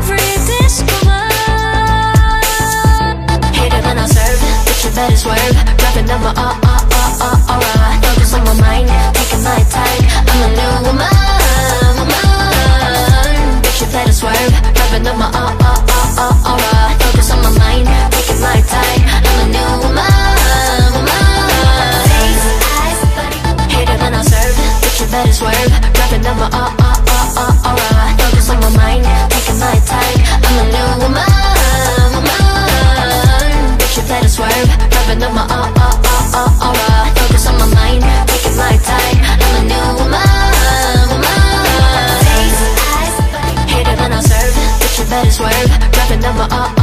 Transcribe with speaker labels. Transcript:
Speaker 1: favorite disco ball I serve, bitch you better swerve Dropping on my uh uh uh uh aura Focus on my mind, taking my time. I'm a new woman, Bitch you better swerve, rapping on my uh uh uh uh aura Focus on my mind, taking my time. I'm a new woman, woman. Uh, uh, uh, Hater than I serve, bitch you better swerve Rapping on my uh you know my uh, uh, uh, uh, aura. Focus on my mind, taking my time. I'm a new woman, woman. Face, eyes, hate it when I serve Bitch, you better swerve. Rapping on my uh,